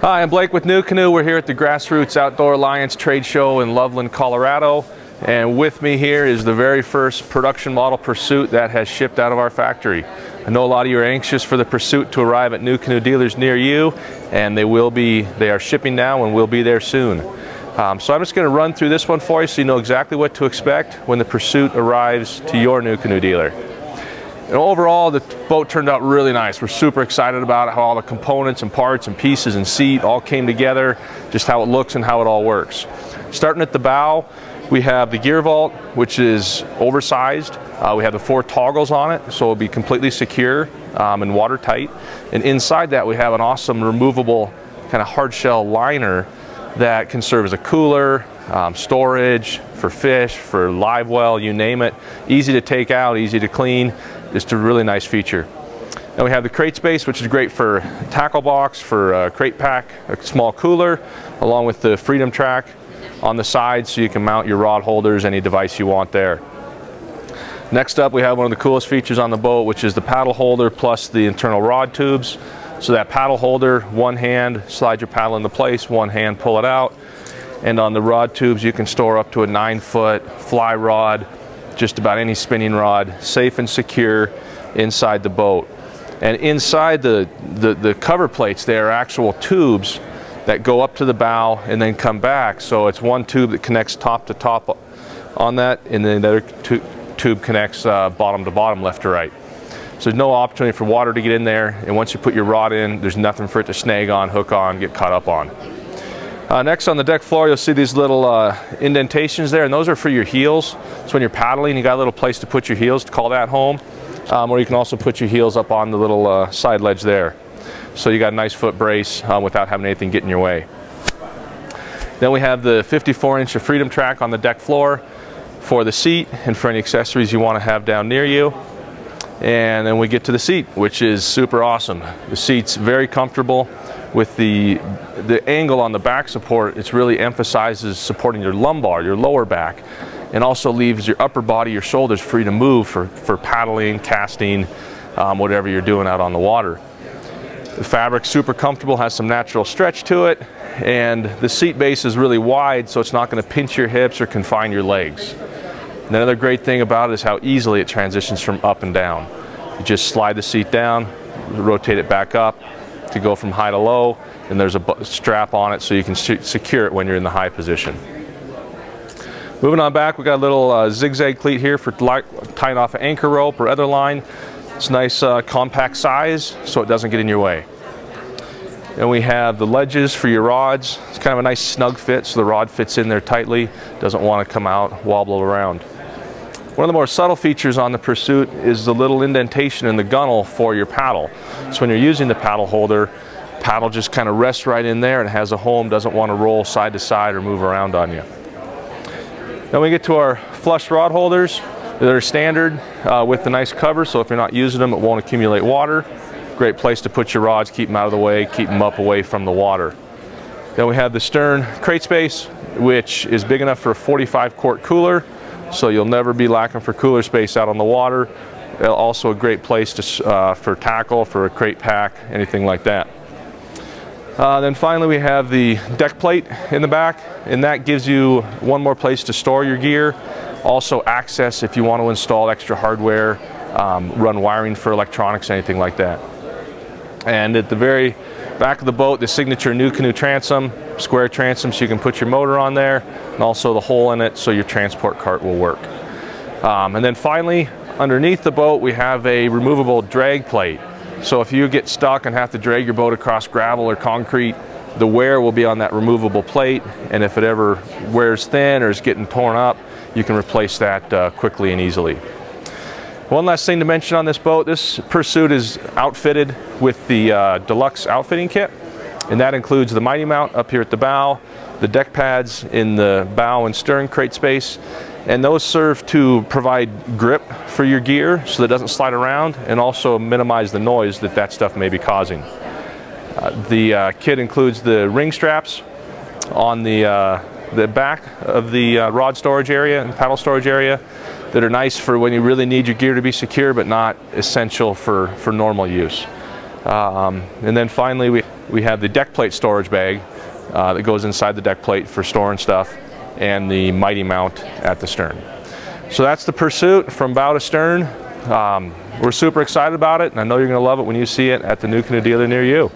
Hi, I'm Blake with NuCanoe. We're here at the Grassroots Outdoor Alliance trade show in Loveland, Colorado. And with me here is the very first production model Pursuit that has shipped out of our factory. I know a lot of you are anxious for the Pursuit to arrive at NuCanoe dealers near you, and they will be, they are shipping now and will be there soon. Um, so I'm just going to run through this one for you so you know exactly what to expect when the Pursuit arrives to your NuCanoe dealer. And overall, the boat turned out really nice. We're super excited about how all the components and parts and pieces and seat all came together, just how it looks and how it all works. Starting at the bow, we have the gear vault, which is oversized. Uh, we have the four toggles on it, so it'll be completely secure um, and watertight. And inside that, we have an awesome removable kind of hard shell liner that can serve as a cooler, um, storage, for fish, for live well, you name it. Easy to take out, easy to clean. Just a really nice feature. Then we have the crate space, which is great for tackle box, for a crate pack, a small cooler, along with the Freedom Track on the side so you can mount your rod holders, any device you want there. Next up, we have one of the coolest features on the boat, which is the paddle holder plus the internal rod tubes. So that paddle holder, one hand, slide your paddle into place, one hand, pull it out. And on the rod tubes, you can store up to a nine foot fly rod, just about any spinning rod, safe and secure inside the boat. And inside the, the, the cover plates, they are actual tubes that go up to the bow and then come back. So it's one tube that connects top to top on that, and then the other tu tube connects uh, bottom to bottom, left to right. So there's no opportunity for water to get in there, and once you put your rod in, there's nothing for it to snag on, hook on, get caught up on. Uh, next on the deck floor, you'll see these little uh, indentations there, and those are for your heels. So when you're paddling, you got a little place to put your heels to call that home, um, or you can also put your heels up on the little uh, side ledge there. So you got a nice foot brace um, without having anything get in your way. Then we have the 54 inch of Freedom Track on the deck floor for the seat and for any accessories you want to have down near you. And then we get to the seat, which is super awesome. The seat's very comfortable with the, the angle on the back support. It really emphasizes supporting your lumbar, your lower back, and also leaves your upper body, your shoulders free to move for, for paddling, casting, um, whatever you're doing out on the water. The fabric's super comfortable, has some natural stretch to it, and the seat base is really wide so it's not going to pinch your hips or confine your legs. Another great thing about it is how easily it transitions from up and down. You just slide the seat down, rotate it back up to go from high to low, and there's a strap on it so you can secure it when you're in the high position. Moving on back, we've got a little uh, zigzag cleat here for tying off an anchor rope or other line. It's nice uh, compact size so it doesn't get in your way. Then we have the ledges for your rods. It's kind of a nice snug fit so the rod fits in there tightly, doesn't want to come out, wobble around. One of the more subtle features on the Pursuit is the little indentation in the gunnel for your paddle. So when you're using the paddle holder, paddle just kind of rests right in there and has a home, doesn't want to roll side to side or move around on you. Then we get to our flush rod holders They're standard uh, with the nice cover, so if you're not using them, it won't accumulate water. Great place to put your rods, keep them out of the way, keep them up away from the water. Then we have the stern crate space, which is big enough for a 45 quart cooler so you'll never be lacking for cooler space out on the water. Uh, also a great place to, uh, for tackle, for a crate pack, anything like that. Uh, then finally we have the deck plate in the back and that gives you one more place to store your gear. Also access if you want to install extra hardware, um, run wiring for electronics, anything like that. And at the very back of the boat, the signature NuCanoe transom, square transom so you can put your motor on there, and also the hole in it so your transport cart will work. Um, and then finally, underneath the boat, we have a removable drag plate. So if you get stuck and have to drag your boat across gravel or concrete, the wear will be on that removable plate, and if it ever wears thin or is getting torn up, you can replace that uh, quickly and easily. One last thing to mention on this boat, this Pursuit is outfitted with the uh, deluxe outfitting kit, and that includes the Mighty Mount up here at the bow, the deck pads in the bow and stern crate space, and those serve to provide grip for your gear so that it doesn't slide around and also minimize the noise that that stuff may be causing. Uh, the uh, kit includes the ring straps on the, uh, the back of the uh, rod storage area and paddle storage area that are nice for when you really need your gear to be secure but not essential for, for normal use. Um, and then finally, we, we have the deck plate storage bag uh, that goes inside the deck plate for storing stuff and the Mighty mount at the stern. So that's the Pursuit from bow to stern. Um, we're super excited about it, and I know you're going to love it when you see it at the NuCanoe dealer near you.